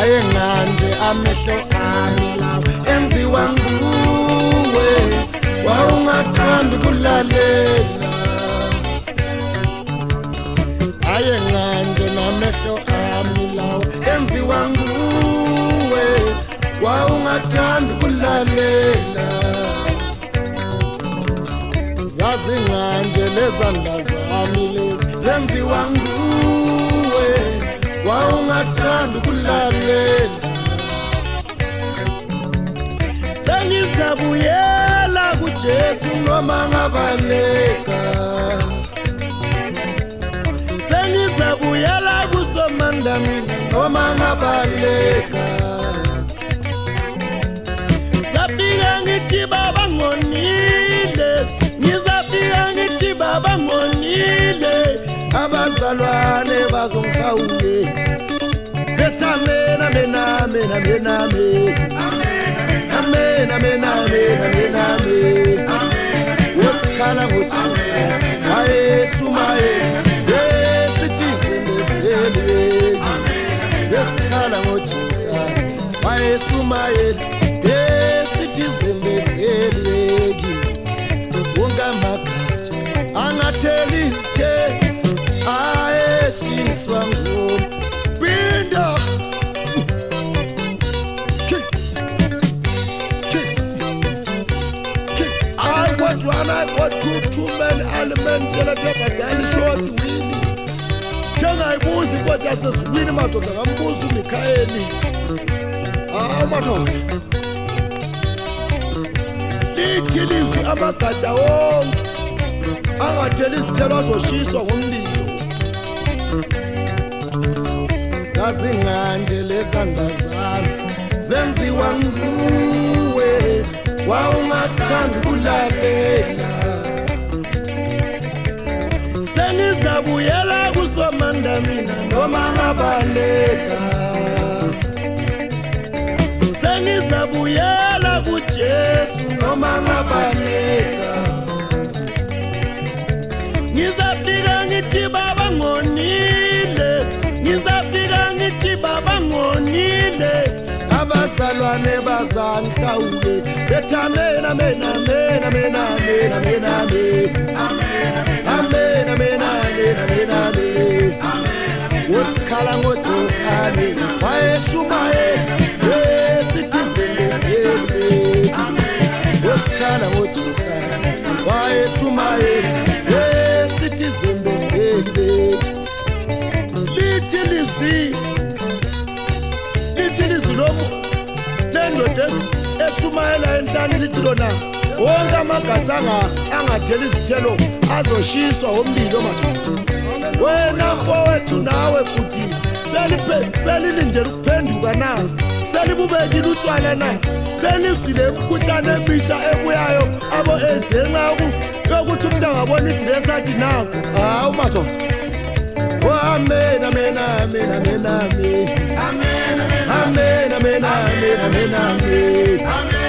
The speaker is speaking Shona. aye nganje amehlo ami lawo enziwa nguwe wawungathandi ukulalela aye nganje namehlo ami lawo enziwa nguwe wawungathandi ukulalela zazinganje lezandla zami lezi zenziwa nguwe wawungathanda ukulalela sengizabuyela kujesu noma ngabaleka sengizabuyela kusomandla mina noma ngabaleka ngizafika ngithi baba ngonile ngizafika ngithi baba ngonile abazalwane bazongihawula amen amen amen amen amen amen amen amen amen amen amen amen amen Tell his day, I see some. But when I got two two men elements in a job, then short winning. Jung I was it was as a win matter that I'm goes in the Kaeli. Ah, Matos. Dichilizi amagatsha wonke angatheli izithelo azoshiswa ngomlilo zazingandelesandla zami zenziwa nguwe wawungathandi ukulalela senizabuyela kusomanda mina noma ngabaleka senizabuyela kujesu noma ngabaleka ngizafika ngithi baba ngonile ngizafika ngithi baba bazalwane bazangihlawule bethi amen amen amen amen amen amen amen amen amen amen amen amen wosikhala ngojohane wayeshumaye esithizele wosikhala ngojohane wayeshumayela nje eshumayela enhlanu lithi lona wonke amagatsanga angadeli izithelo azoshiswa omlilo madoda wena mfowethu nawe futhi selilindela ukuphenduka na selibubekile utshwala na selizile imkhuhlane emisha ebuyayo abo-aids enxaku yokuthi umuntu angabona idresi athi nakho hawu madoda wamena mena mena mena mena Amen, amen. amen.